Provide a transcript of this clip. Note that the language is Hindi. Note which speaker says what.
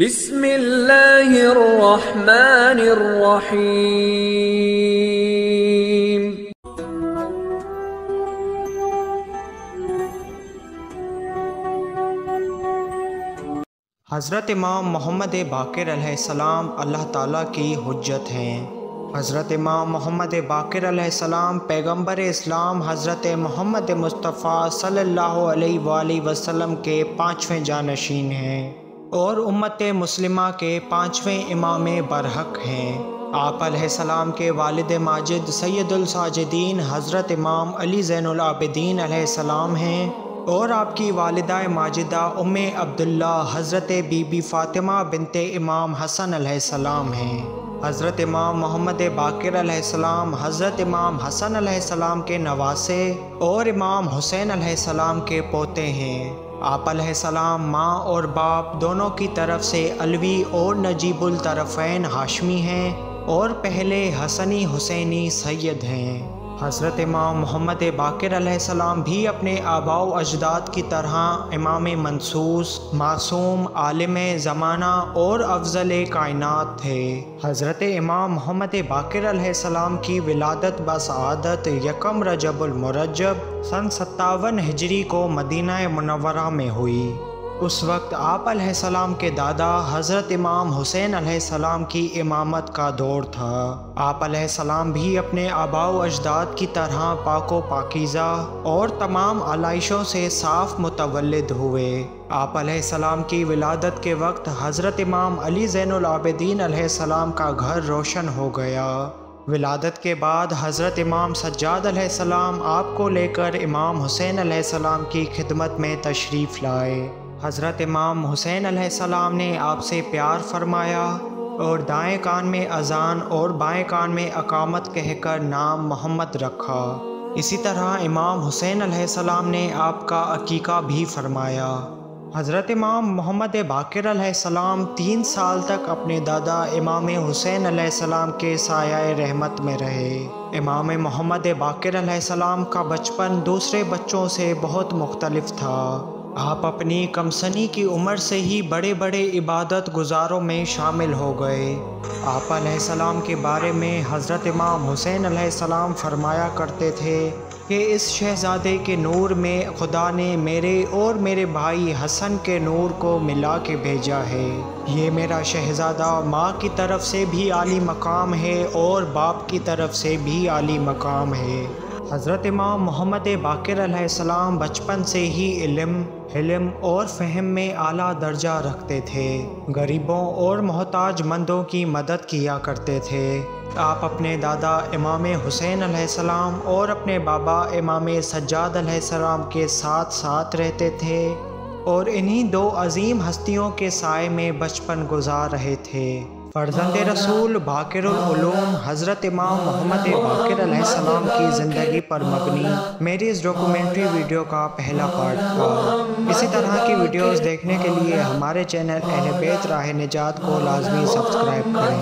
Speaker 1: बिस्मिल्लाहिर्रहमानिर्रहीम।
Speaker 2: हज़रत इमाम मोहम्मद बाकर सलाम अल्लाह ताला की हजत हैं। हज़रत इमाम मोहम्मद बाकर सलाम पैगंबर इस्लाम हज़रत मोहम्मद मुस्तफ़ा सल्लल्लाहु अलैहि वसल्लम के पाँचवें जानशीन हैं। और उम्मत मुस्लिमा के पाँचवें इमाम बरहक हैं। आप सलाम के वालिद माजिद सैदुलसाजिदीन हज़रत इमाम अली ज़ैनआबिदीन सलाम हैं और आपकी वालिदा माजिदा उम अब्दुल्ला हज़रत बीबी फ़ातिमा बिनते इमाम हसन सलाम हैं। हज़रत इमाम मोहम्मद बाकर सलाम, हज़रत इमाम हसन सलाम के नवासे और इमाम हुसैन सलाम के पोते हैं। आप सलाम माँ और बाप दोनों की तरफ़ से अलवी और नजीबुल तरफ़ैन हाशमी हैं और पहले हसनी हुसैनी सैयद हैं। हज़रत इमाम मोहम्मद बाकर सलाम भी अपने आबाव अजदाद की तरह इमाम मनसूस मासूम, आलम ज़माना और अफजल कायनात थे। हज़रत इमाम मोहम्मद बाकर सलाम की विलादत बसादत यकम रजबुलमरजब सन सत्तावन हिजरी को मदीना मनवरा में हुई। उस वक्त आप सलाम के दादा हज़रत इमाम हुसैन सलाम की इमामत का दौर था। आप सलाम भी अपने आबाव अजदाद की तरह पाको पाकिज़ा और तमाम आलाइशों से साफ़ मुतवलद हुए। आप सलाम की विलादत के वक्त हज़रत इमाम अली ज़ैनआबिदीन सलाम का घर रोशन हो गया। विलादत के बाद हज़रत इमाम सज्जाद सलाम आपको लेकर इमाम हुसैन सलाम की खिदमत में तशरीफ़ लाए। हज़रत इमाम हुसैन सलाम ने आपसे प्यार फरमाया और दाएँ कान में अजान और बाएँ कान में अकामत कहकर नाम मोहम्मद रखा। इसी तरह इमाम हुसैन सलाम ने आपका अकीका भी फरमाया। हज़रत इमाम मोहम्मद बाकर सलाम तीन साल तक अपने दादा इमाम हुसैन सलाम के साया रहमत में रहे। इमाम मोहम्मद बाकर सलाम का बचपन दूसरे बच्चों से बहुत मुख्तलफ था। आप अपनी कमसनी की उम्र से ही बड़े बड़े इबादत गुजारों में शामिल हो गए। आप सलाम के बारे में हज़रत इमाम हुसैन सलाम फरमाया करते थे कि इस शहज़ादे के नूर में खुदा ने मेरे और मेरे भाई हसन के नूर को मिला के भेजा है। ये मेरा शहज़ादा माँ की तरफ़ से भी आली मकाम है और बाप की तरफ़ से भी आली मकाम है। हज़रत इमाम मोहम्मद बाकर बचपन से ही इलम, हिलम और फ़हम में आला दर्जा रखते थे। गरीबों और मोहताज मंदों की मदद किया करते थे। आप अपने दादा इमाम हुसैन सलाम और अपने बाबा इमाम सज्जाद सलाम के साथ साथ रहते थे और इन्हीं दो अजीम हस्तियों के साय में बचपन गुजार रहे थे। फर्जंद रसूल बाकरम हज़रत इमाम मोहम्मद बाकर सलाम की ज़िंदगी पर मबनी। मेरी इस डॉक्यूमेंट्री वीडियो का पहला पार्ट था इसी तरह की वीडियोस देखने के लिए हमारे चैनल अहल बेत राह निजात को लाजमी सब्सक्राइब करें।